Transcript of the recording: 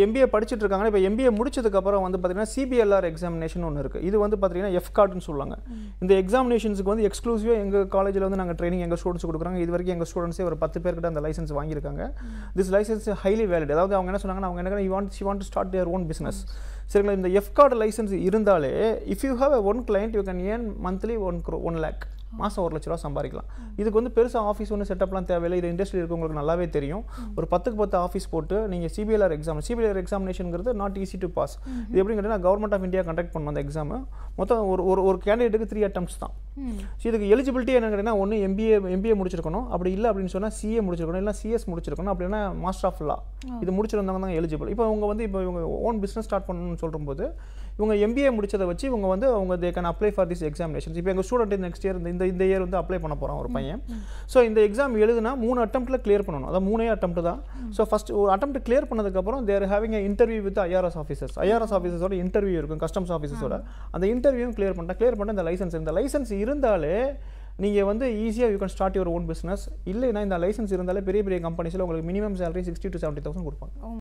MBA படிச்சுட்டு இருக்காங்க இப்போ எம்பிஏ முடிச்சதுக்கப்புறம் வந்து பார்த்தீங்கன்னா சிபிஎல்ஆர் எக்ஸாமினேஷன் ஒன்று இருக்குது இது வந்து பார்த்தீங்கன்னா எஃப் கார்டுன்னு சொல்லுவாங்க. இந்த எக்ஸாமினேஷன்ஸுக்கு வந்து எக்ஸ்க்ளூசிவாக எங்கள் காலேஜில் வந்து நாங்கள் ட்ரைனிங் எங்கள் ஸ்டூடெண்ட்ஸ் கொடுக்குறாங்க. இது வரைக்கும் எங்கள் ஸ்டூடெண்ட்ஸே ஒரு பத்து பேர்கிட்ட அந்த லைசன்ஸ் வாங்கியிருக்காங்க. திஸ் லைசன்ஸ் ஹைலி வேலிட் அதாவது அவங்க என்ன சொன்னாங்கன்னா அவங்க என்ன want she want to start their own business சரிங்களா இந்த எஃப் கார்டு லைசன்ஸ் இருந்தாலே if you have one client you can earn monthly one crore one lakh மாதம் ஒரு லட்ச ரூபா சம்பாதிக்கலாம். இதுக்கு வந்து பெருசாக ஆஃபீஸ் ஒன்று செட்டப்லாம் தேவையில்லை. இது இண்டஸ்ட்ரி இருக்கவங்களுக்கு நல்லாவே தெரியும். ஒரு பத்துக்கு பத்து ஆஃபீஸ் போட்டு நீங்கள் சிபிஎல்ஆர் எக்ஸாம் சிபிஎல்ஆர் எக்ஸாமினேஷனுங்கிறது நாட் ஈஸி டு பாஸ் இது எப்படின்னு கேட்டால் கவர்மெண்ட் ஆஃப் இந்தியா கண்டக்ட் பண்ணணும் அந்த எக்ஸாமு மொத்தம் ஒரு ஒரு ஒரு கேண்டிடேட்டுக்கு த்ரீ அட்டம்ஸ் தான். ஸோ இதுக்கு எலிஜிபிலிட்டி என்ன கேட்டிங்கன்னா ஒன்று எம்பிஏ எம்பிஏ முடிச்சிருக்கணும். அப்படி இல்லை அப்படின்னு சொன்னால் சிஏ முடிச்சிருக்கணும். இல்லை சிஎஸ் முடிச்சிருக்கணும். அப்படின்னா மாஸ்டர் ஆஃப் லா இது முடிச்சிருந்தவங்க தான் எலிஜிபிள் இப்போ இவங்க வந்து இப்போ இவங்க ஓன் பிஸ்னஸ் ஸ்டார்ட் பண்ணணும்னு சொல்லும்போது இவங்க எம்பிஏ முடிச்சதை வச்சு இவங்க வந்து அவங்க they can apply for this examinations இப்போ எங்கள் ஸ்டூடெண்ட் நெக்ஸ்ட் இயர் இந்த இந்த இயர் வந்து அப்ளை பண்ண போகிறான் ஒரு பையன். ஸோ இந்த எக்ஸாம் எழுதுனா மூணு அட்டம்ப்ட்டில் கிளியர் பண்ணணும். அதாவது மூணே அட்டம்ப்ட் தான். ஸோ ஃபஸ்ட் ஒரு அட்டம்ப்ட் கிளியர் பண்ணதுக்கப்புறம் there having interview with IRS officers IRS ஆஃபீஸர்ஸோட interview இருக்கும் கஸ்டம்ஸ் ஆஃபீஸர்ஸோட அந்த இன்டர்வியூவும் கிளியர் பண்ணிட்டா கிளியர் பண்ண இந்த லைசன்ஸ் இந்த லைசன்ஸ் இருந்தாலே நீங்கள் வந்து ஈஸியாக you can start your own business இல்லைன்னா இந்த லைசன்ஸ் இருந்தாலே பெரிய பெரிய கம்பெனிஸில் உங்களுக்கு minimum salary sixty to seventy thousand கொடுப்பாங்க. Oh